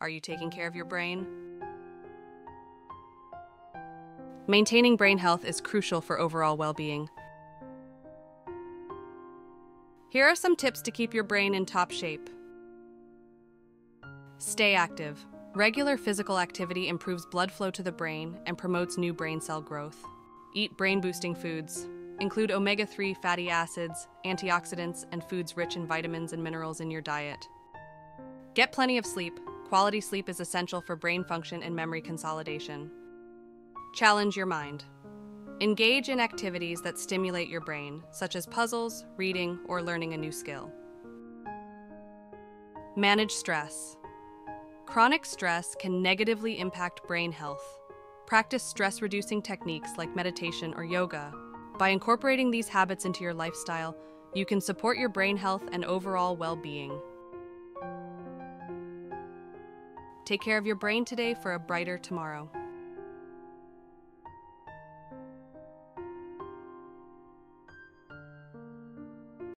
Are you taking care of your brain? Maintaining brain health is crucial for overall well being. Here are some tips to keep your brain in top shape. Stay active. Regular physical activity improves blood flow to the brain and promotes new brain cell growth. Eat brain boosting foods. Include omega 3 fatty acids, antioxidants, and foods rich in vitamins and minerals in your diet. Get plenty of sleep. Quality sleep is essential for brain function and memory consolidation. Challenge your mind. Engage in activities that stimulate your brain, such as puzzles, reading, or learning a new skill. Manage stress. Chronic stress can negatively impact brain health. Practice stress reducing techniques like meditation or yoga. By incorporating these habits into your lifestyle, you can support your brain health and overall well being. Take care of your brain today for a brighter tomorrow.